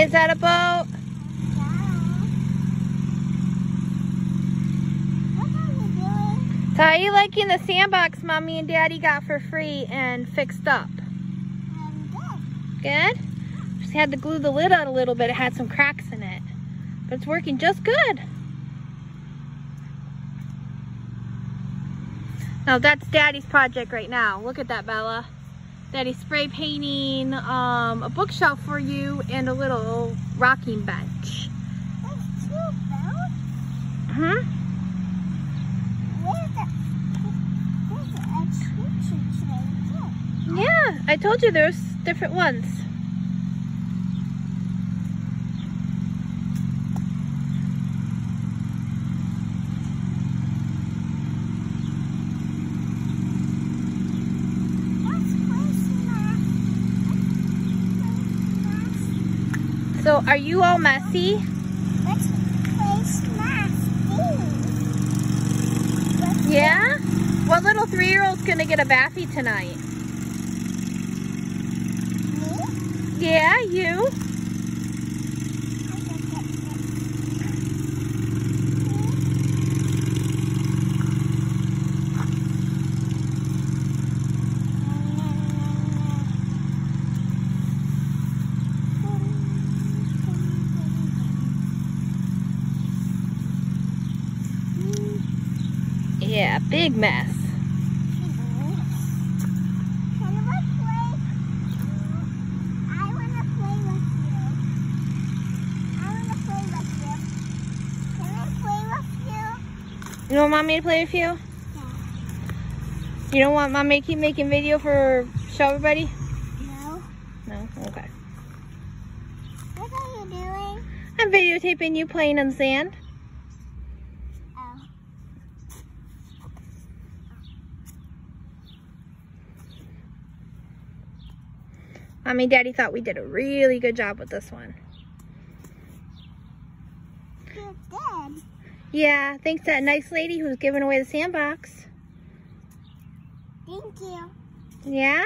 Is that a boat? So how are you liking the sandbox mommy and daddy got for free and fixed up? Good? Just had to glue the lid out a little bit. It had some cracks in it. But it's working just good. Now that's daddy's project right now. Look at that, Bella. Daddy's spray painting um, a bookshelf for you and a little rocking bench. Hmm? Yeah, I told you there's different ones. So are you all messy? Yeah? What little three-year-old's gonna get a bathy tonight? Yeah, you. Yeah, big mess. Can we play? You? I wanna play with you I want to play with you. Can I play with you? You want mommy to play with you? You don't want mommy to keep making video for show everybody? No. No? Okay. What are you doing? I'm videotaping you playing in the sand. Mommy and daddy thought we did a really good job with this one. Yeah, thanks to that nice lady who's giving away the sandbox. Thank you. Yeah?